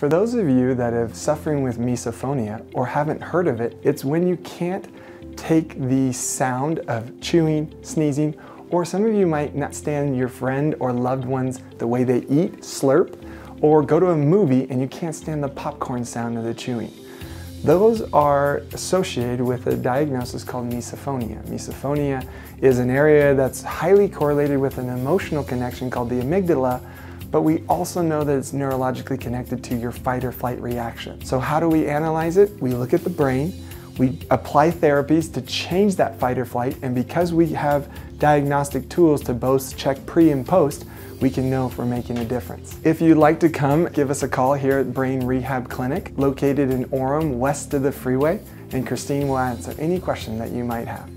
For those of you that are suffering with misophonia or haven't heard of it, it's when you can't take the sound of chewing, sneezing, or some of you might not stand your friend or loved ones the way they eat, slurp, or go to a movie and you can't stand the popcorn sound of the chewing. Those are associated with a diagnosis called misophonia. Misophonia is an area that's highly correlated with an emotional connection called the amygdala, but we also know that it's neurologically connected to your fight or flight reaction. So how do we analyze it? We look at the brain, we apply therapies to change that fight or flight, and because we have diagnostic tools to both check pre and post, we can know if we're making a difference. If you'd like to come, give us a call here at Brain Rehab Clinic, located in Orem, west of the freeway, and Christine will answer any question that you might have.